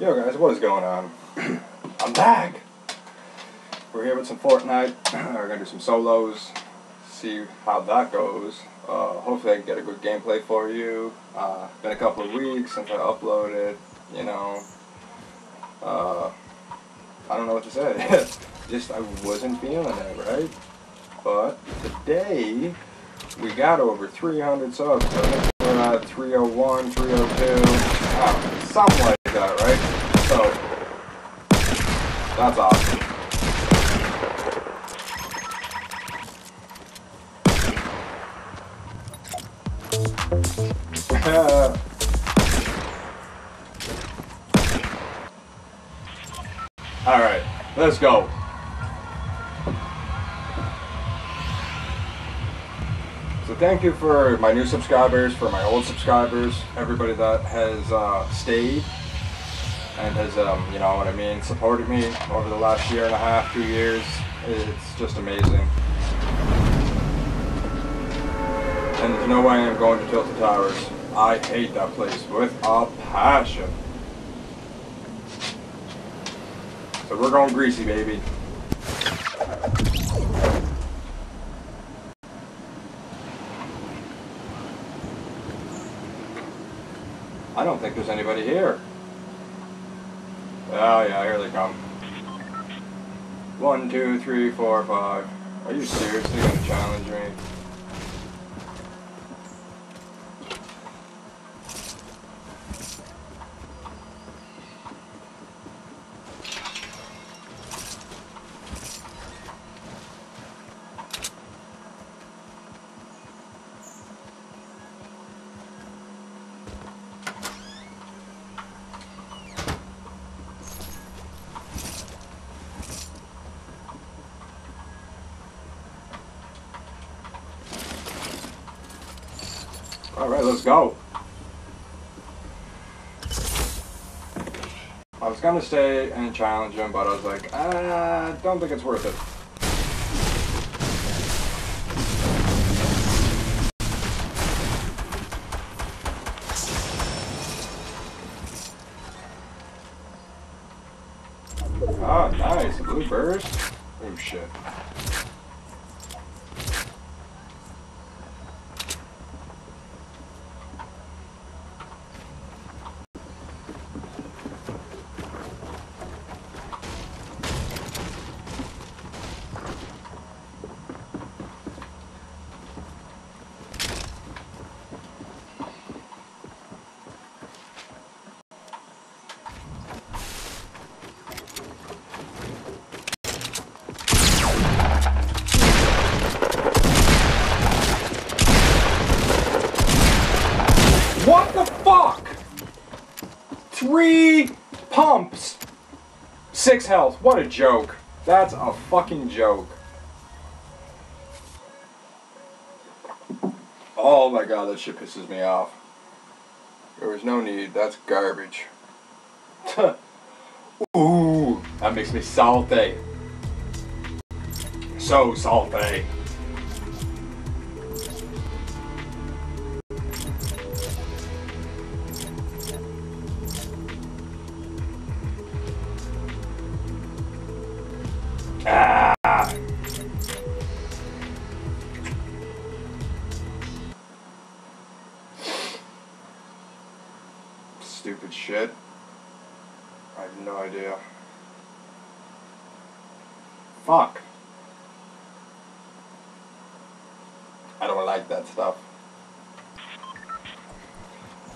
Yo guys, what is going on? I'm back! We're here with some Fortnite. We're gonna do some solos, see how that goes. Uh, hopefully I can get a good gameplay for you. Uh, been a couple of weeks since I uploaded, you know. Uh, I don't know what to say. Just I wasn't feeling it, right? But today we got over 300 subs. So I think we're at 301, 302, uh, something right? So that's awesome. All right, let's go. So thank you for my new subscribers, for my old subscribers, everybody that has uh, stayed and has, um, you know what I mean, supported me over the last year and a half, two years. It's just amazing. And there's no way I'm going to Tilted Towers. I hate that place with a passion. So we're going greasy, baby. I don't think there's anybody here. Oh yeah, here they come. One, two, three, four, five. Are you seriously gonna challenge me? Alright, let's go. I was gonna stay and challenge him, but I was like, I don't think it's worth it. Oh, nice. A blue burst? Oh, shit. What the fuck? Three pumps. Six health. What a joke. That's a fucking joke. Oh my god, that shit pisses me off. There was no need. That's garbage. Ooh, that makes me salty. So salty. Stupid shit. I have no idea. Fuck. I don't like that stuff.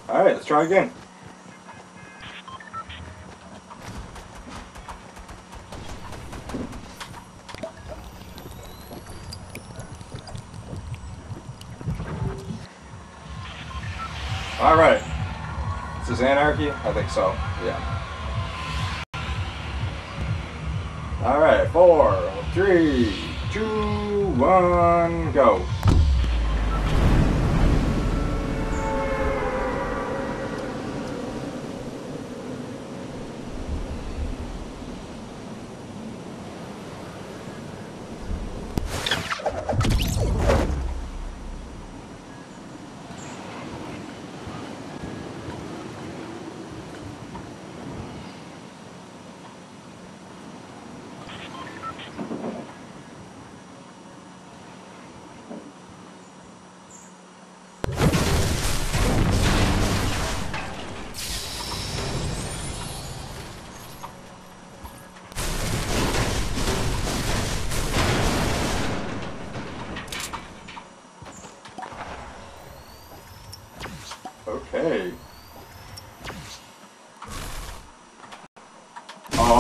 Alright, let's try again. Alright. Is this anarchy? I think so. Yeah. Alright, four, three, two, one, go.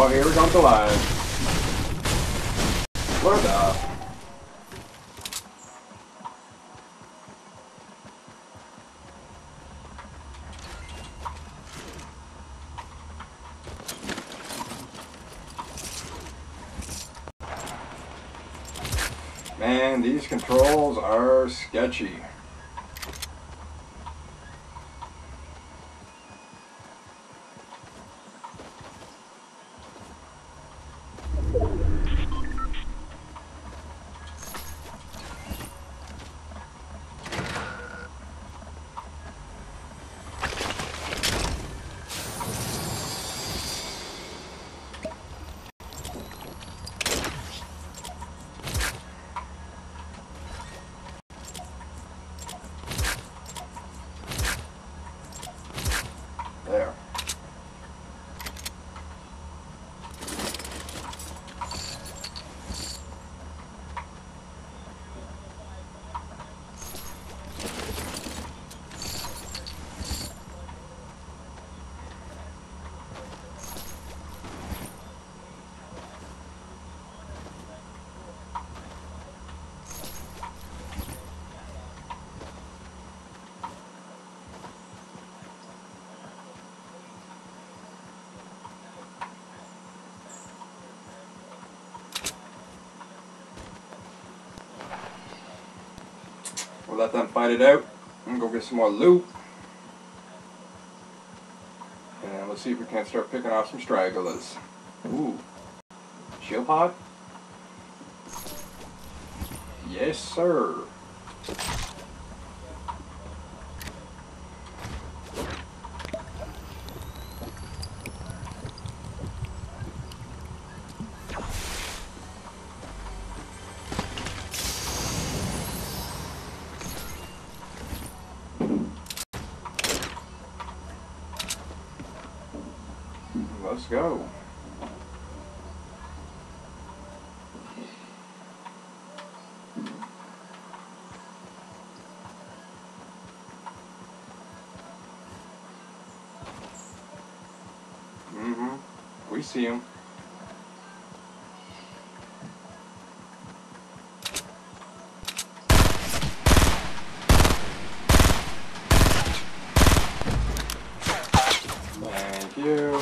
Oh, here we go to live. What the? Man, these controls are sketchy. There. We'll let them fight it out. I'm gonna go get some more loot. And let's see if we can't start picking off some stragglers. Ooh. Shield pod? Yes, sir. Let's go. Mm-hmm. We see him. Thank you.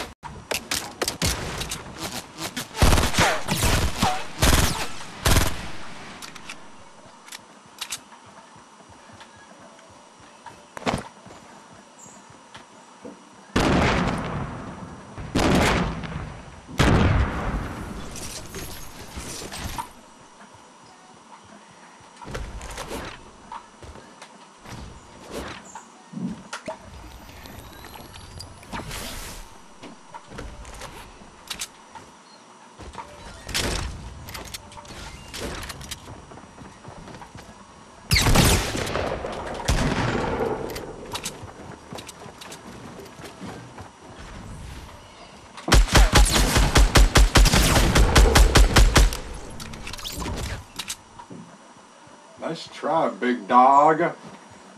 Nice try, big dog.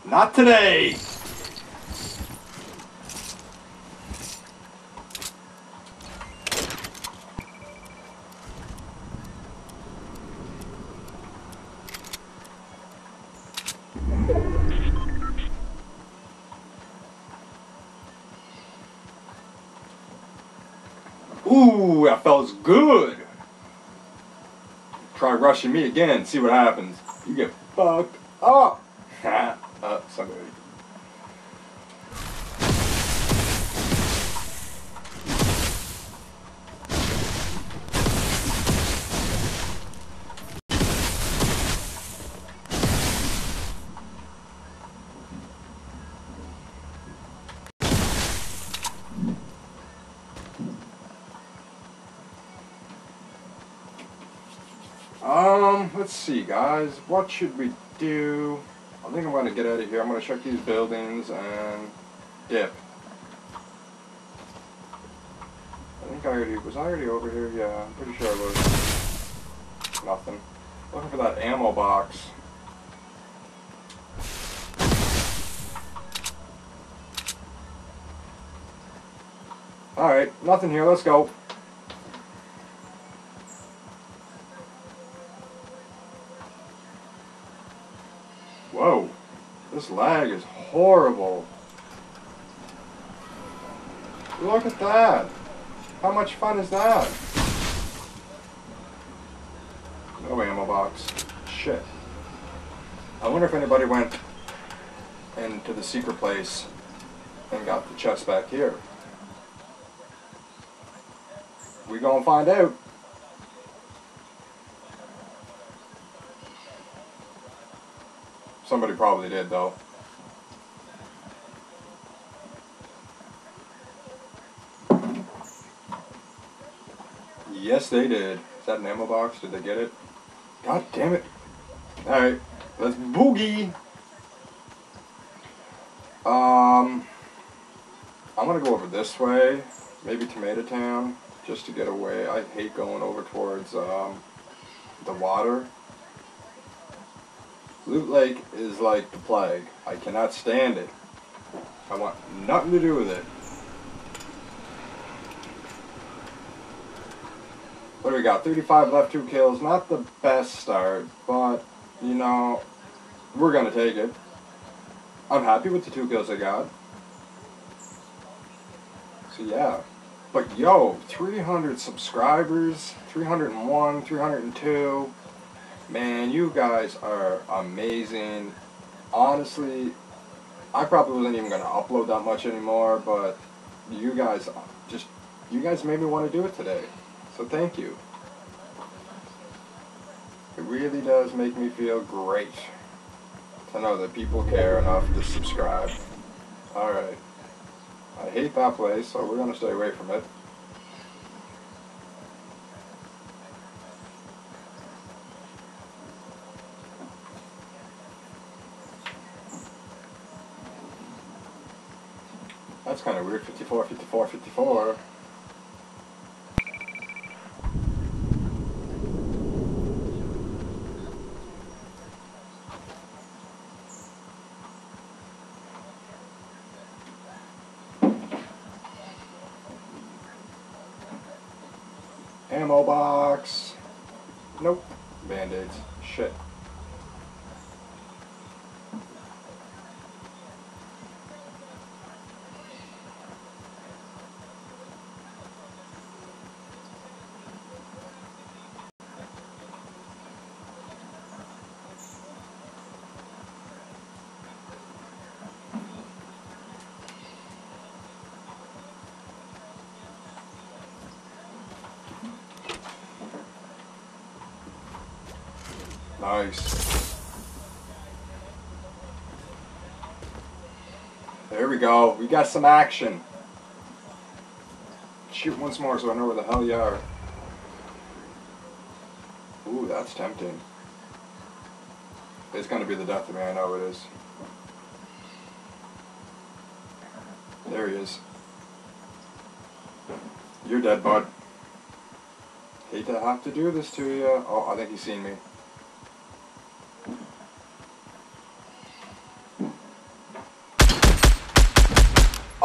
Not today. Ooh, that feels good. Try rushing me again, see what happens. You get fucked up. Um, let's see, guys. What should we do? I think I'm going to get out of here. I'm going to check these buildings and dip. I think I already... Was I already over here? Yeah, I'm pretty sure I was. Nothing. Looking for that ammo box. Alright, nothing here. Let's go. Whoa, this lag is horrible. Look at that. How much fun is that? No ammo box. Shit. I wonder if anybody went into the secret place and got the chest back here. We gonna find out. Somebody probably did though. Yes, they did. Is that an ammo box? Did they get it? God damn it. Alright, let's boogie. Um, I'm gonna go over this way, maybe Tomato Town, just to get away. I hate going over towards um, the water. Loot Lake is like the plague. I cannot stand it. I want nothing to do with it. What do we got? 35 left, 2 kills. Not the best start, but, you know, we're going to take it. I'm happy with the 2 kills I got. So, yeah. But, yo, 300 subscribers, 301, 302. Man, you guys are amazing. Honestly, I probably wasn't even going to upload that much anymore, but you guys just, you guys made me want to do it today. So thank you. It really does make me feel great to know that people care enough to subscribe. Alright. I hate that place, so we're going to stay away from it. That's kind of weird, 54, 54, 54. Ammo box. Nope. Band-aids. Shit. Nice. There we go. We got some action. Shoot once more so I know where the hell you are. Ooh, that's tempting. It's gonna be the death of me, I know it is. There he is. You're dead, bud. Hate to have to do this to you. Oh, I think he's seen me.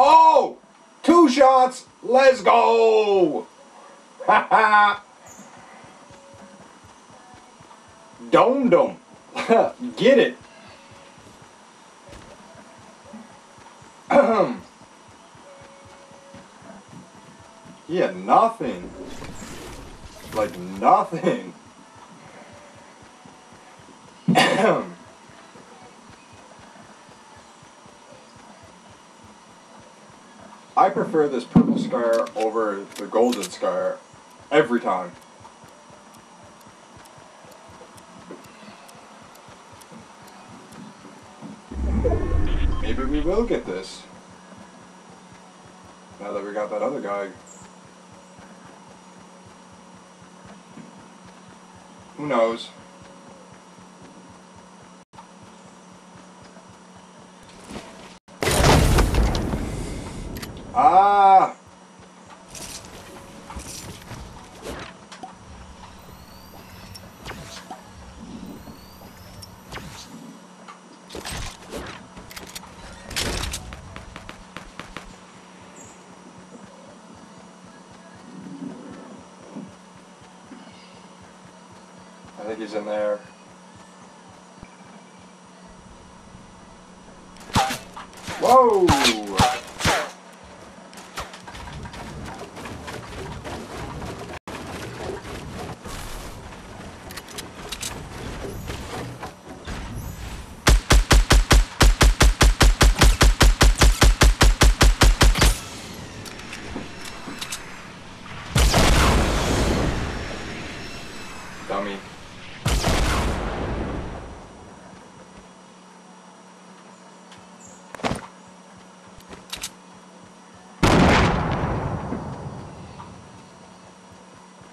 Oh! Two shots! Let's go! Ha ha! Domed him. Get it. he had nothing. Like nothing. I prefer this purple scar over the golden scar every time. Maybe we will get this. Now that we got that other guy. Who knows? Ah! he's in there. Whoa!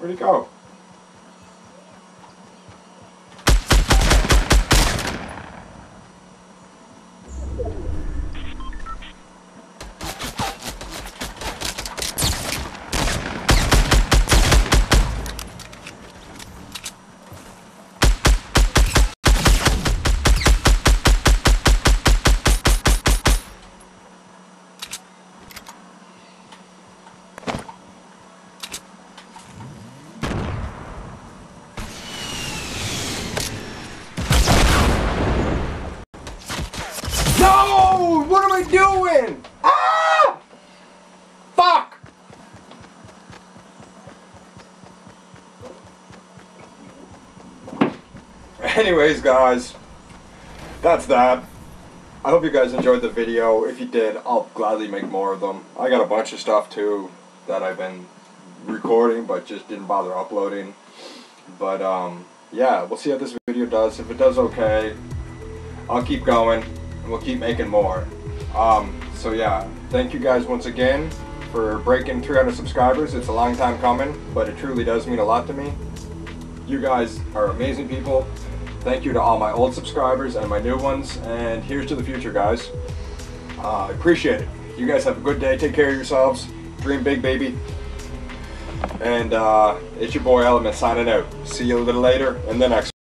Where'd he go? Anyways, guys, that's that. I hope you guys enjoyed the video. If you did, I'll gladly make more of them. I got a bunch of stuff too that I've been recording but just didn't bother uploading. But um, yeah, we'll see how this video does. If it does okay, I'll keep going and we'll keep making more. Um, so yeah, thank you guys once again for breaking 300 subscribers. It's a long time coming, but it truly does mean a lot to me. You guys are amazing people. Thank you to all my old subscribers and my new ones. And here's to the future, guys. Uh, I appreciate it. You guys have a good day. Take care of yourselves. Dream big, baby. And uh, it's your boy Element signing out. See you a little later in the next